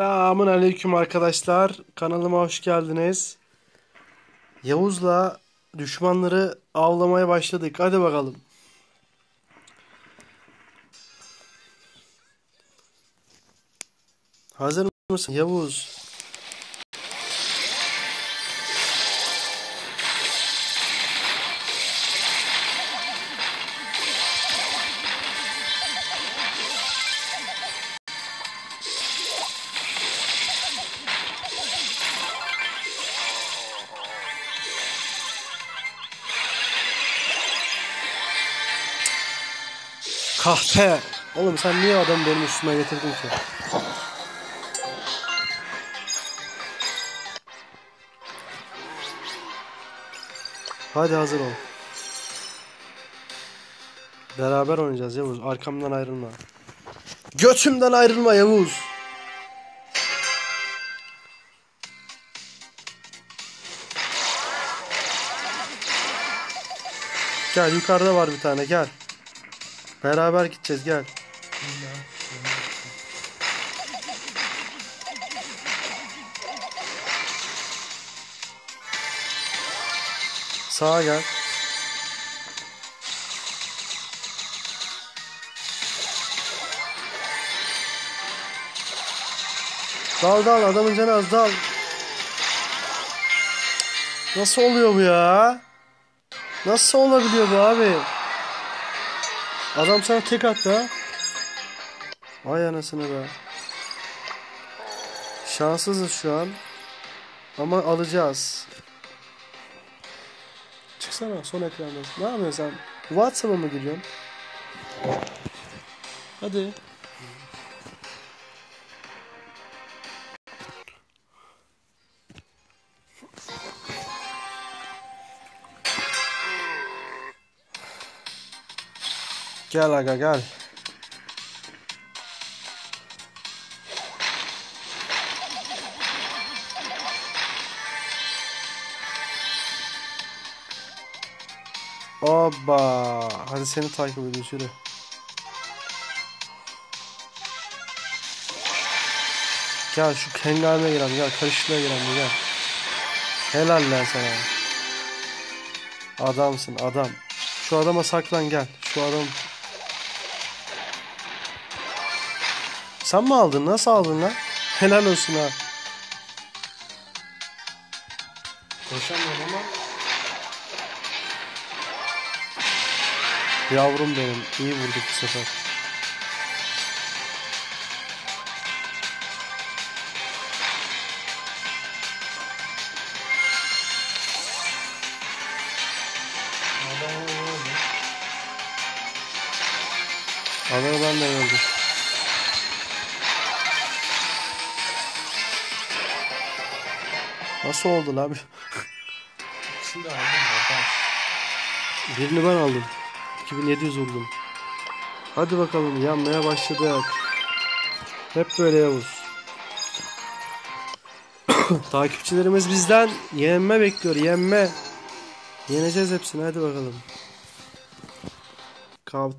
Selamun aleyküm arkadaşlar. Kanalıma hoş geldiniz. Yavuz'la düşmanları avlamaya başladık. Hadi bakalım. Hazır mısın Yavuz? Kahpe. Oğlum sen niye adam benim üstüme getirdin ki? Hadi hazır ol. Beraber oynayacağız Yavuz. Arkamdan ayrılma. Götümden ayrılma Yavuz. Gel yukarıda var bir tane gel. Beraber gideceğiz gel. Sağa gel. Dal dal adamın canı az dal. Nasıl oluyor bu ya? Nasıl olabiliyor bu abi? Adam sana tek attı ha. Vay anasını be. Şanssızız şu an. Ama alacağız. Çıksana son ekranda. Ne yapıyorsun sen? WhatsApp'a mı giriyorsun? Hadi. Gel aga gel. Oba. Hadi seni takip ediyoruz yürü. Gel şu hengameye girelim gel karışıklığa girelim gel. Helal lan sana. Adamsın adam. Şu adama saklan gel. Şu adam. Sen mi aldın? Nasıl aldın lan? Helal olsun ha. Koşamıyorum ama Yavrum benim. İyi vurduk bu sefer. adamı ben de öldüm. Nasıl oldu lan? De aldım. Bak. Birini ben aldım. 2700 vurdum. Hadi bakalım yanmaya başladık. Hep böyle Yavuz. Takipçilerimiz bizden yenme bekliyor. Yenme. Yeneceğiz hepsini. Hadi bakalım. Kav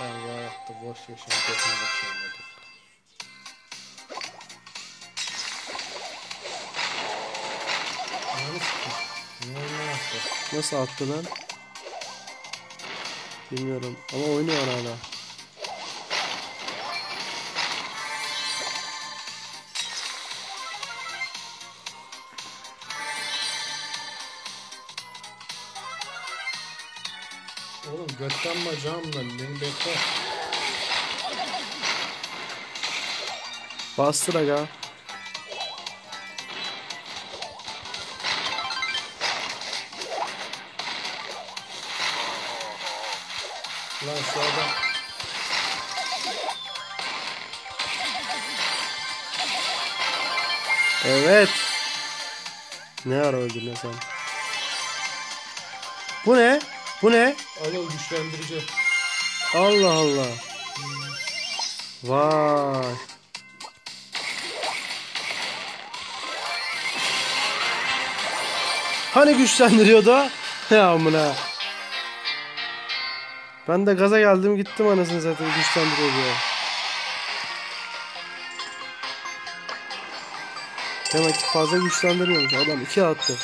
Ben bu hayatta boş yaşam yapmaya başlamadım. Nasıl attı lan? Bilmiyorum ama oynuyor hala. Oğlum götten bacağımla beni bekle. Bastır aga. Lan adam Evet. Ne ara öldün ya sen? Bu ne? Bu ne? alo güçlendirici. Allah Allah. Vay. Hani güçlendiriyordu? Ya amına. Ben de gaza geldim gittim anasını zaten güçten bir oluyor. Demek ki fazla güçlendirmemiş. Adam iki attı.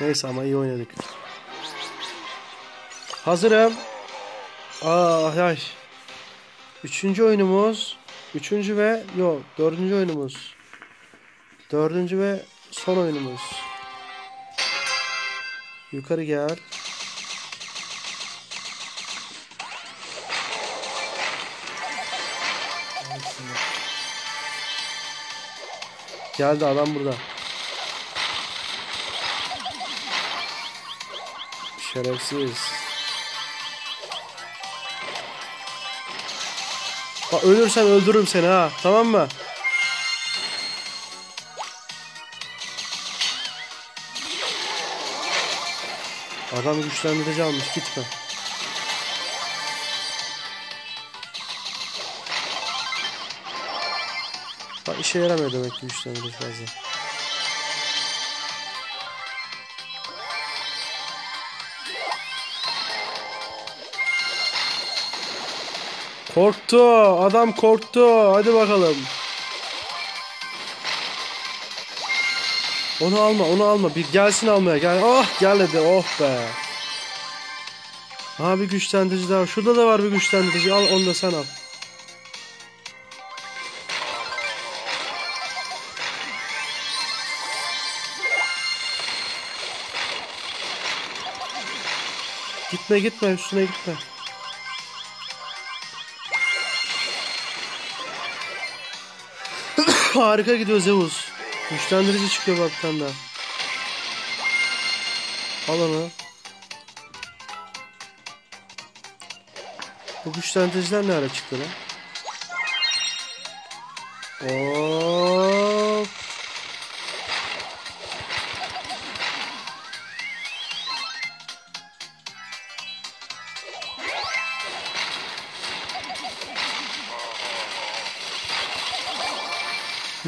Neyse ama iyi oynadık. Hazırım. Ah ay. Üçüncü oyunumuz. Üçüncü ve yok dördüncü oyunumuz. Dördüncü ve son oyunumuz. Yukarı gel. Geldi adam burada. Şerefsiz. Bak ölürsen öldürürüm seni ha. Tamam mı? Adam güçlendirici almış gitme. Bak işe yaramıyor demek ki güçlendirici fazla. Korktu. Adam korktu. Hadi bakalım. Onu alma, onu alma. Bir gelsin almaya. Gel. Oh, gel hadi. Oh be. Ha bir güçlendirici daha. Şurada da var bir güçlendirici. Al onu da sen al. Gitme gitme üstüne gitme. Harika gidiyor Zeus. Güçlendirici çıkıyor bak bir daha. Al onu. Bu güçlendiriciler ne ara çıktı lan? Hop.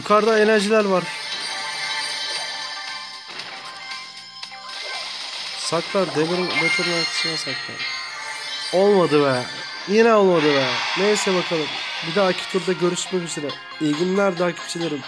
Yukarıda enerjiler var. Saklar demir meteorun arkasına saklar. Olmadı be. Yine olmadı be. Neyse bakalım. Bir dahaki turda görüşmek üzere. İyi günler takipçilerim.